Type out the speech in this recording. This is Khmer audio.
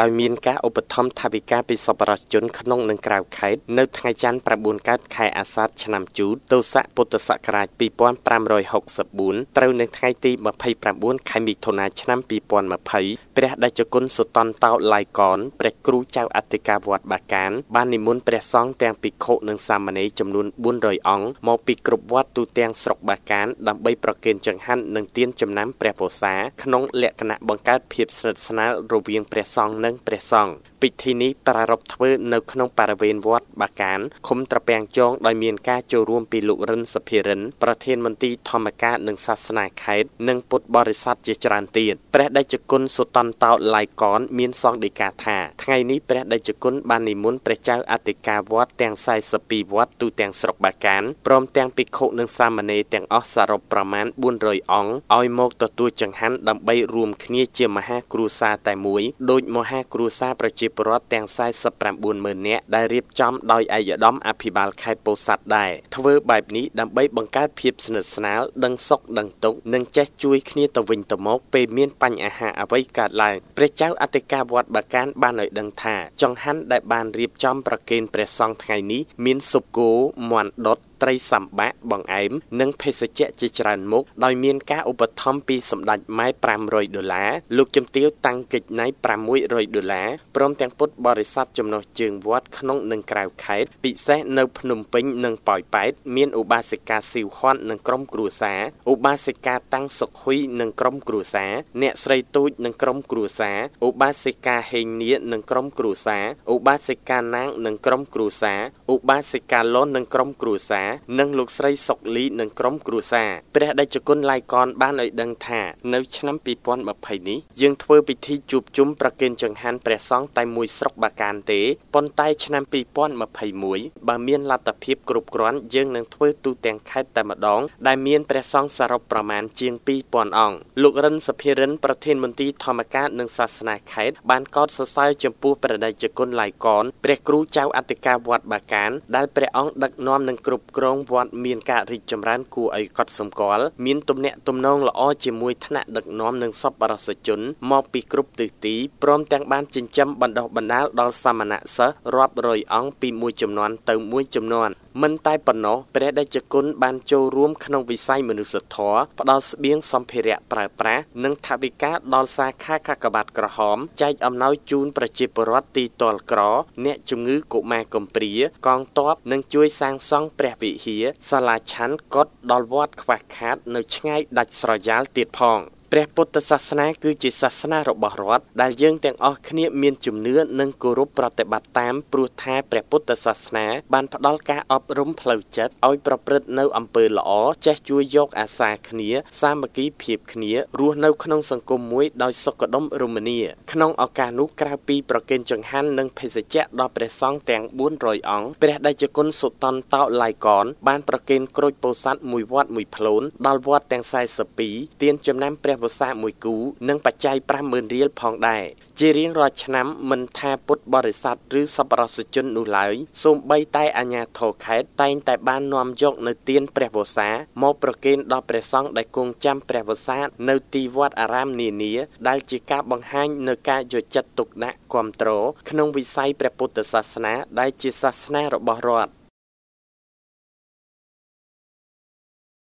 ដោយមានការឧបត្ថម្ភថវិកាពីសប្បុរសជនក្នុងនិងក្រៅខេត្តនៅថ្ងៃច័ន្ទ9កើតខែអាសាឍឆ្នាំជូតទស័កពុទ្ធសករាជ2564ត្រូវនៅថ្ងៃទី29ខែមិថុនាឆ្នាំ2020ព្រះដេចគុណសុតន្តោឡៃកនព្រះគ្រូចៅអធិការវត្តបាកាន បាននិមន្តព្រះសង្ឃទាំងភិក្ខុនិងសាមណេរចំនួន400អង្គមកពីគ្រប់វត្តទូទាំងស្រុកបាកានដើម្បីប្រគេនចង្ហាន់និងទានចំណាំព្រះពោសាក្នុងលក្ខណៈបង្កើតភាពស្និទ្ធស្នាលរវាងព្រះសង្ឃនិងព្រះសង្ឃពិធីនេះប្រារព្ធធ្វើនៅក្នុងបរិវេណវត្តបាកានឃុំត្រពាំងចងដោយមានការចូលរួមពីលោករិនសភារិនប្រធានមន្ត្រីធម្មការនិងសាសនាខេត្តនិងពុទ្ធបរិស័ទជាច្រើនទៀតព្រះដេចគុណសុតន្តោឡៃកនមានសង្ឃដីកាថាថ្ងៃនេះព្រះដេចគុណបាននិមន្តព្រះចៅអធិការវត្តទាំង42វត្តទូទាំងស្រុកបាកានព្រមទាំងភិក្ខុនិងសាមណេរទាំងអស់សរុបប្រមាណ400អង្គឲ្យមកទទួលចង្ហាន់ដើម្បីរួមគ្នាជាមហាគ្រួសារតែមួយដោយមហាគ្រួសារប្រជាពលរដ្ឋទាំង49ម៉ឺននាក់ដែលរៀបចំដោយឯកឧត្តមអភិបាលខេត្តពោធិ៍សាត់ដែរធ្វើបែបនេះដើម្បីបង្កើតភាពស្និទ្ធស្នាលដឹងសុខដឹងទុក្ខនិងចេះជួយគ្នាទៅវិញទៅមកពេលមានបញ្ហាអ្វីកើតឡើងព្រះចៅអធិការវត្តបាកានបានឲ្យដឹងថាចង្ហាន់ដែលបានរៀបចំប្រគេនព្រះសង្ឃថ្ងៃនេះមានស៊ុបគោមាន់ដុត ត្រីសម្បាក់បង្អែម និងភេសជ្ជៈជាច្រើនមុខដោយមានការឧបត្ថម្ភពីសម្ដេចម៉ែ500ដុល្លារលោកជំទាវតាំងកិច្ចណៃ600ដុល្លារព្រមទាំងពុទ្ធបរិស័ទចំណុះជើងវត្តក្នុងនិងក្រៅខេត្តពិសេសនៅភ្នំពេញនិងប៉ោយប៉ែតមានឧបាសិកាស៊ីវហ៊ុននិងក្រុមគ្រួសារឧបាសិកាតាំងសុខហ៊ុយនិងក្រុមគ្រួសារអ្នកស្រីទូចនិងក្រុមគ្រួសារឧបាសិកាហេងនៀនិងក្រុមគ្រួសារឧបាសិកាណាងនិងក្រុមគ្រួសារឧបាសិកាលននិងក្រុមគ្រួសារនិងលោកស្រីសុកលីនិងក្រុមគ្រួសារព្រះដេចគុណឡៃកនបានឲ្យដឹងថានៅឆ្នាំ2020នេះយើងធ្វើពិធីជួបជុំប្រគេនចង្ហាន់ព្រះសង្ឃតែមួយស្រុកបាកានទេប៉ុន្តែឆ្នាំ2021បើមានលទ្ធភាពគ្រប់គ្រាន់យើងនឹងធ្វើទូទាំងខេត្តតែម្ដង ដែលមានព្រះសង្ឃសរុបប្រមាណជាង2000អង្គលោករិនសភារិនប្រធានមន្ត្រីធម្មការនិងសាសនាខេត្តបានកោតសរសើរចំពោះព្រះដេចគុណឡៃកនព្រះគ្រូចៅអធិការវត្តបាកានដែលព្រះអង្គដឹកនាំនិងគ្រប់គ្រងវត្តមានការរីកចម្រើនគួរឲ្យកត់សម្គាល់មានទំនាក់ទំនងល្អជាមួយថ្នាក់ដឹកនាំនិងសប្បុរសជនមកពីគ្រប់ទិសទីព្រមទាំងបានចិញ្ចឹមបណ្ដុះបណ្ដាលដល់សាមណសិស្សរាប់រយអង្គពីមួយចំនួនទៅមួយចំនួនមិនតែប៉ុណ្ណោះព្រះដេចគុណបានចូលរួមក្នុងវិស័យមនុស្សធម៌ផ្ដល់ស្បៀងសម្ភារៈប្រើប្រាស់និងថវិកាដល់សាខាកាកបាទក្រហមចែកអំណោយជូនប្រជាពលរដ្ឋទីទាល់ក្រ អ្នកជំងឺកុមារកំព្រា កងទ័ពនិងជួយសាងសង់ព្រះវិហារសាលាឆាន់កុដដល់វត្តខ្វះខាត នៅឆ្ងាយដាច់ស្រយាលទៀតផង ព្រះពុទ្ធសាសនាគឺជាសាសនារបស់រដ្ឋដែលយើងទាំងអស់គ្នាមានជំនឿនិងគោរពប្រតិបត្តិតាមព្រោះថាព្រះពុទ្ធសាសនាបានផ្ដល់ការអប់រំផ្លូវចិត្តឲ្យប្រព្រឹត្តនៅអំពើល្អចេះជួយយកអាសាគ្នា សាមគ្គីភាពគ្នារស់នៅក្នុងសង្គមមួយដោយសុខដុមរមនាក្នុងឱកាសនោះក្រៅពីប្រគេនចង្ហាន់និងភេសជ្ជៈដល់ព្រះសង្ឃទាំង400អង្គព្រះដេចគុណសុតន្តោឡៃកនបានប្រគេនក្រូចពោធិ៍សាត់មួយវត្តមួយផ្លូនដល់វត្តទាំង42ទានចំណាំព្រះវសាមួយគូនិងបច្ច័យ50000រៀលផងដែរជារៀងរាល់ឆ្នាំមិនថាពុទ្ធបរិស័ទឬសប្បុរសជននោះឡើយសូម្បីតែអាជ្ញាធរខេត្តតែងតែបាននាំយកនៅទានព្រះវស្សាមកប្រគេនដល់ព្រះសង្ឃដែលគង់ចាំព្រះវស្សានៅទីវត្តអារាមនានាដែលជាការបង្ហាញនៅការយកចិត្តទុកដាក់គ្រប់គ្រងក្នុងវិស័យព្រះពុទ្ធសាសនាដែលជាសាសនារបស់រដ្ឋ